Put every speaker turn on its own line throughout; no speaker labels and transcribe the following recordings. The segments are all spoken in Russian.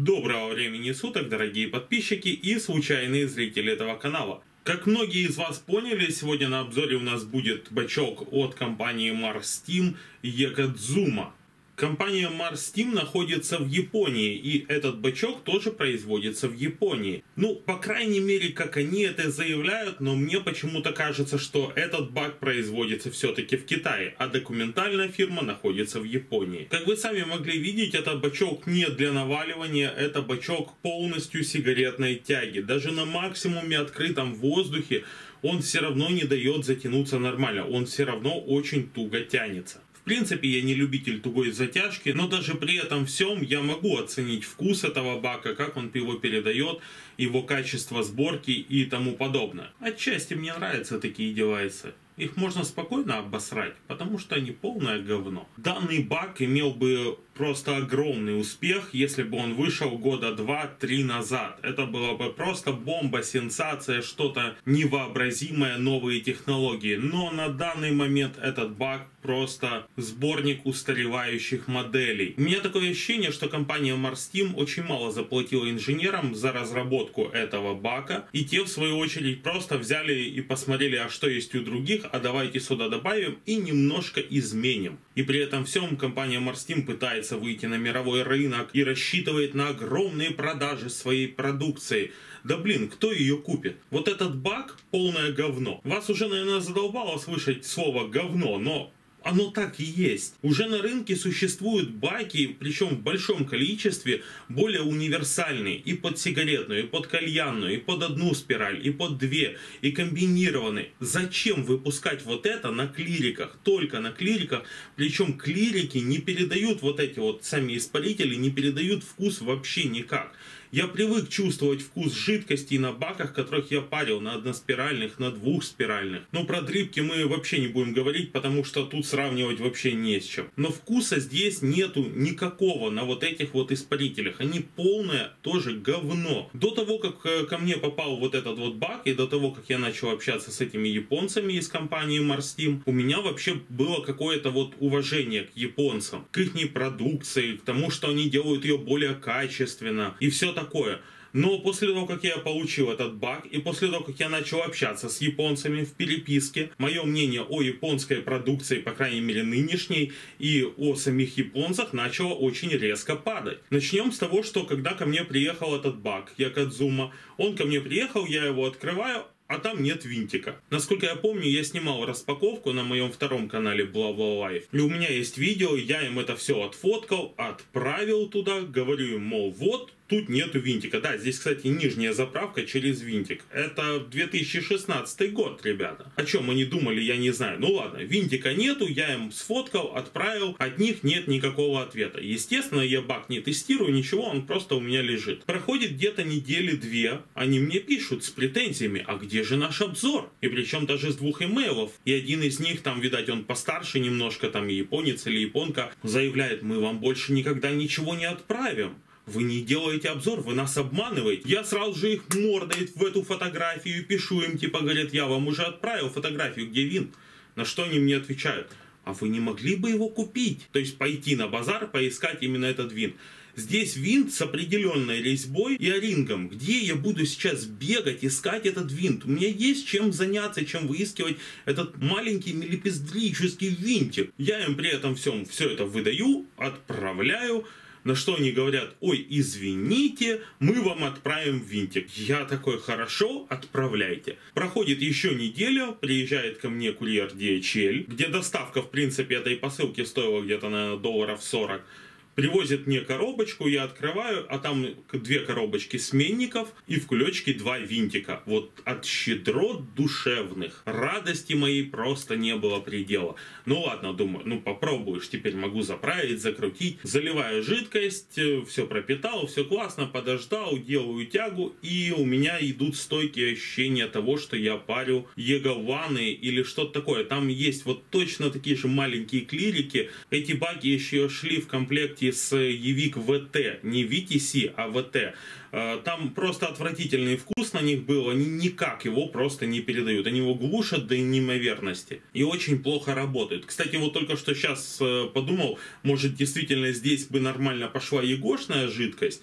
Доброго времени суток, дорогие подписчики и случайные зрители этого канала. Как многие из вас поняли, сегодня на обзоре у нас будет бачок от компании Mars Steam Якадзума. Компания Mars Team находится в Японии, и этот бачок тоже производится в Японии. Ну, по крайней мере, как они это заявляют, но мне почему-то кажется, что этот бак производится все-таки в Китае, а документальная фирма находится в Японии. Как вы сами могли видеть, этот бачок не для наваливания, это бачок полностью сигаретной тяги. Даже на максимуме открытом воздухе он все равно не дает затянуться нормально, он все равно очень туго тянется принципе, я не любитель тугой затяжки, но даже при этом всем я могу оценить вкус этого бака, как он его передает, его качество сборки и тому подобное. Отчасти мне нравятся такие девайсы. Их можно спокойно обосрать, потому что они полное говно. Данный бак имел бы просто огромный успех, если бы он вышел года два-три назад. Это было бы просто бомба, сенсация, что-то невообразимое, новые технологии. Но на данный момент этот баг просто сборник устаревающих моделей. У меня такое ощущение, что компания Mars Team очень мало заплатила инженерам за разработку этого бака, и те в свою очередь просто взяли и посмотрели, а что есть у других, а давайте сюда добавим и немножко изменим. И при этом всем компания пытается пытается выйти на мировой рынок и рассчитывает на огромные продажи своей продукции. Да блин, кто ее купит? Вот этот баг полное говно. Вас уже, наверное, задолбало слышать слово говно, но оно так и есть. Уже на рынке существуют баки, причем в большом количестве, более универсальные. И под сигаретную, и под кальянную, и под одну спираль, и под две, и комбинированные. Зачем выпускать вот это на клириках? Только на клириках. Причем клирики не передают вот эти вот сами испарители, не передают вкус вообще никак. Я привык чувствовать вкус жидкости на баках, которых я парил на односпиральных, на двухспиральных. Но про дрипки мы вообще не будем говорить, потому что тут сравнивать вообще не с чем. Но вкуса здесь нету никакого на вот этих вот испарителях. Они полное тоже говно. До того, как э, ко мне попал вот этот вот бак, и до того, как я начал общаться с этими японцами из компании Marsteam, у меня вообще было какое-то вот уважение к японцам, к их продукции, к тому, что они делают ее более качественно и все такое. Но после того, как я получил этот баг, и после того, как я начал общаться с японцами в переписке, мое мнение о японской продукции, по крайней мере нынешней, и о самих японцах начало очень резко падать. Начнем с того, что когда ко мне приехал этот баг, Якадзума, он ко мне приехал, я его открываю, а там нет винтика. Насколько я помню, я снимал распаковку на моем втором канале Blah Life. И у меня есть видео, я им это все отфоткал, отправил туда, говорю им, мол, вот, Тут нету винтика. Да, здесь, кстати, нижняя заправка через винтик. Это 2016 год, ребята. О чем они думали, я не знаю. Ну ладно, винтика нету, я им сфоткал, отправил. От них нет никакого ответа. Естественно, я баг не тестирую, ничего, он просто у меня лежит. Проходит где-то недели две, они мне пишут с претензиями, а где же наш обзор? И причем даже с двух имейлов. И один из них, там, видать, он постарше немножко, там, японец или японка, заявляет, мы вам больше никогда ничего не отправим. Вы не делаете обзор, вы нас обманываете. Я сразу же их мордой в эту фотографию пишу им, типа, говорят, я вам уже отправил фотографию, где винт. На что они мне отвечают? А вы не могли бы его купить? То есть пойти на базар, поискать именно этот винт. Здесь винт с определенной резьбой и орингом. Где я буду сейчас бегать, искать этот винт? У меня есть чем заняться, чем выискивать этот маленький милипиздрический винтик. Я им при этом всем все это выдаю, отправляю. На что они говорят, ой, извините, мы вам отправим винтик. Я такой, хорошо, отправляйте. Проходит еще неделя, приезжает ко мне курьер DHL, где доставка, в принципе, этой посылки стоила где-то, на долларов 40 привозит мне коробочку, я открываю, а там две коробочки сменников и в кулечке два винтика. Вот от щедрот душевных радости моей просто не было предела. Ну ладно, думаю, ну попробуешь, теперь могу заправить, закрутить. Заливаю жидкость, э, все пропитал, все классно, подождал, делаю тягу, и у меня идут стойкие ощущения того, что я парю егованы или что-то такое. Там есть вот точно такие же маленькие клирики. Эти баги еще шли в комплекте с Евик ВТ, не VTC, а ВТ. Э, там просто отвратительный вкус на них был, они никак его просто не передают. Они его глушат до неимоверности и очень плохо работают. Кстати, вот только что сейчас э, подумал, может действительно здесь бы нормально пошла егошная жидкость,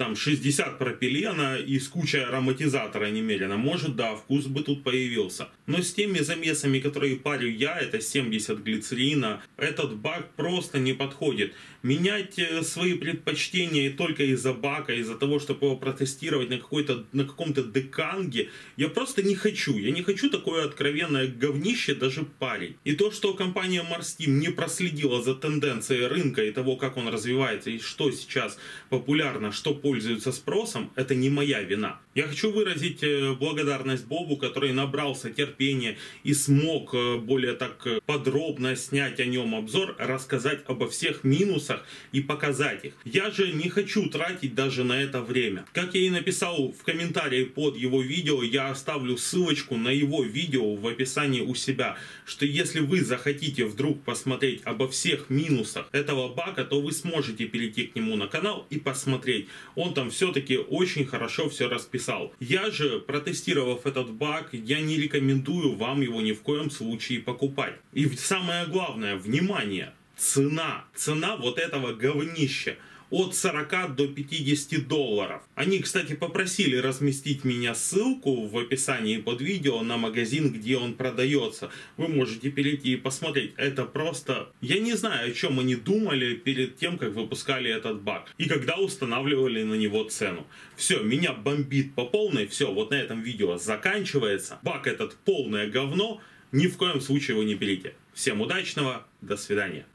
там 60 пропилена и с кучей ароматизатора немедленно. Может, да, вкус бы тут появился. Но с теми замесами, которые парю я, это 70 глицерина, этот бак просто не подходит. Менять э, свои предпочтения только из-за бака, из-за того, чтобы его протестировать на, какой-то, на каком-то деканге, я просто не хочу. Я не хочу такое откровенное говнище даже парить. И то, что компания Marsteam не проследила за тенденцией рынка и того, как он развивается и что сейчас популярно, что пользуется спросом, это не моя вина. Я хочу выразить э, благодарность Бобу, который набрался терпения и смог э, более так э, подробно снять о нем обзор, рассказать обо всех минусах и показать их. Я же не хочу тратить даже на это время. Как я и написал в комментарии под его видео, я оставлю ссылочку на его видео в описании у себя, что если вы захотите вдруг посмотреть обо всех минусах этого бака, то вы сможете перейти к нему на канал и посмотреть. Он там все-таки очень хорошо все расписал. Я же, протестировав этот баг, я не рекомендую вам его ни в коем случае покупать. И самое главное, внимание, цена, цена вот этого говнища – от 40 до 50 долларов. Они, кстати, попросили разместить меня ссылку в описании под видео на магазин, где он продается. Вы можете перейти и посмотреть. Это просто... Я не знаю, о чем они думали перед тем, как выпускали этот баг. И когда устанавливали на него цену. Все, меня бомбит по полной. Все, вот на этом видео заканчивается. Баг этот полное говно. Ни в коем случае его не берите. Всем удачного, до свидания.